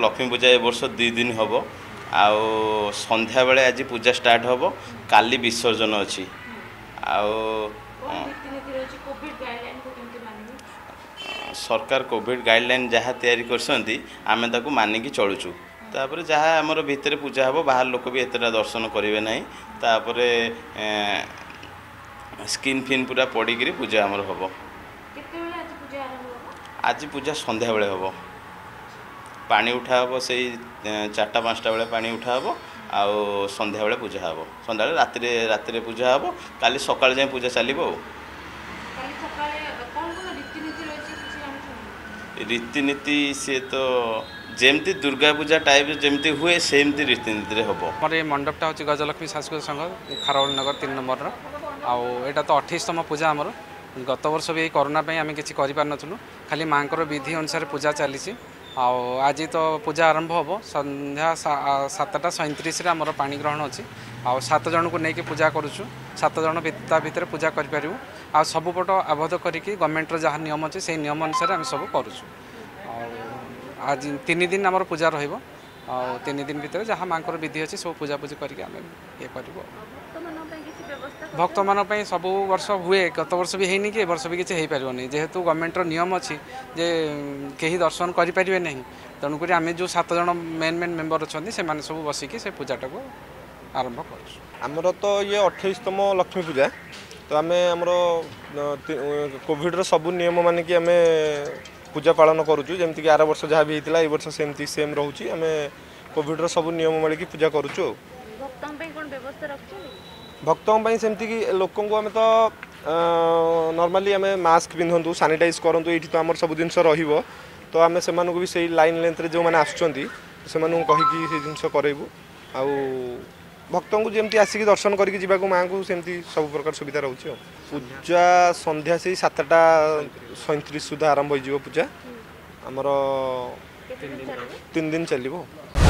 ଲକ୍ଷ୍ମୀ ପୂଜା ଏ ବର୍ଷ ଦୁଇ ଦିନ ହେବ ଆଉ ସନ୍ଧ୍ୟାବେଳେ ଆଜି ପୂଜା ଷ୍ଟାର୍ଟ ହେବ କାଲି ବିସର୍ଜନ ଅଛି ଆଉ ସରକାର କୋଭିଡ଼ ଗାଇଡ଼ଲାଇନ୍ ଯାହା ତିଆରି କରିଛନ୍ତି ଆମେ ତାକୁ ମାନିକି ଚଳୁଛୁ ତାପରେ ଯାହା ଆମର ଭିତରେ ପୂଜା ହେବ ବାହାର ଲୋକ ବି ଏତେଟା ଦର୍ଶନ କରିବେ ନାହିଁ ତାପରେ ସ୍କିନ୍ ଫିନ୍ ପୁରା ପଡ଼ିକିରି ପୂଜା ଆମର ହେବ ଆଜି ପୂଜା ସନ୍ଧ୍ୟାବେଳେ ହେବ ପାଣି ଉଠା ହେବ ସେଇ ଚାରିଟା ପାଞ୍ଚଟା ବେଳେ ପାଣି ଉଠା ହେବ ଆଉ ସନ୍ଧ୍ୟାବେଳେ ପୂଜା ହେବ ସନ୍ଧ୍ୟାବେଳେ ରାତିରେ ରାତିରେ ପୂଜା ହେବ କାଲି ସକାଳେ ଯାଏଁ ପୂଜା ଚାଲିବ ଆଉ ରୀତିନୀତି ସିଏ ତ ଯେମିତି ଦୁର୍ଗା ପୂଜା ଟାଇପ୍ର ଯେମିତି ହୁଏ ସେମିତି ରୀତିନୀତିରେ ହେବ ମୋର ଏ ମଣ୍ଡପଟା ହେଉଛି ଗଜଲକ୍ଷ୍ମୀ ସାଂସ୍କୃତିକ ସଂଘ ଖାରବଳ ନଗର ତିନି ନମ୍ବରର ଆଉ ଏଇଟା ତ ଅଠେଇଶତମ ପୂଜା ଆମର ଗତ ବର୍ଷ ବି ଏଇ କରୋନା ପାଇଁ ଆମେ କିଛି କରିପାରିନଥିଲୁ ଖାଲି ମାଆଙ୍କର ବିଧି ଅନୁସାରେ ପୂଜା ଚାଲିଛି ଆଉ ଆଜି ତ ପୂଜା ଆରମ୍ଭ ହେବ ସନ୍ଧ୍ୟା ସାତଟା ସଇଁତିରିଶରେ ଆମର ପାଣିଗ୍ରହଣ ଅଛି ଆଉ ସାତ ଜଣଙ୍କୁ ନେଇକି ପୂଜା କରୁଛୁ ସାତ ଜଣ ତା ଭିତରେ ପୂଜା କରିପାରିବୁ ଆଉ ସବୁପଟ ଆବଦ୍ଧ କରିକି ଗଭର୍ଣ୍ଣମେଣ୍ଟର ଯାହା ନିୟମ ଅଛି ସେଇ ନିୟମ ଅନୁସାରେ ଆମେ ସବୁ କରୁଛୁ ଆଉ ଆଜି ତିନି ଦିନ ଆମର ପୂଜା ରହିବ ଆଉ ତିନି ଦିନ ଭିତରେ ଯାହା ମାଆଙ୍କର ବିଧି ଅଛି ସବୁ ପୂଜାପୂଜି କରିକି ଆମେ ଇଏ କରିବୁ ଆଉ ভক্তমান সবু বর্ষ হুয়ে গত বর্ষ বি হয়নি কি এ বর্ষ বি কিছু হয়ে হয়েপারি যেহেতু গভর্নমেন্টর নিয়ম অছি যে কে দর্শন করে পারে না তেমক আমি যে সাত জন মেন মেন মেম্বর অনেক সে সব বসিকি সে পূজাটা আরম্ভ করছু আমার তো ইয়ে অঠাইশতম লক্ষ্মী পূজা তো আমি আমার কোভিডর সবু নিয়ম মানে কি আমি পূজা ପାଳନ କରୁଛୁ যেমি আর বর্ষ যা বি ହେଇଥିଲା ଏଇ ବର୍ଷ ସେମିତି ସେମ୍ ରହୁଛି ଆମେ କୋଭିଡ଼ର ସବୁ ନିୟମ ମାଳିକି পূজা କରୁଛୁ ভক্তঙ্ সেমতি কি লোকঙ্কু আমি তো নর্মালি আমি মাস্ক পিন্ধু সানিটাইজ করতু এইটি তো আমার সব জিনিস রহব তো আমি সে সেই লাইন লেন্থরে যে আসছেন সে কী সেই জিনিস করাইবু আউ ভক্তঙ্কু যেমতি আসিকি দর্শন করিকি যাওয়া মাঙ্কু সেমতি সব প্রকার সুবিধা রয়েছে পূজা সন্ধ্যা সেই সাতটা সৈত্রিশ সুদ্ধা আরম্ভ হয়ে পূজা আমার তিন দিন চলিব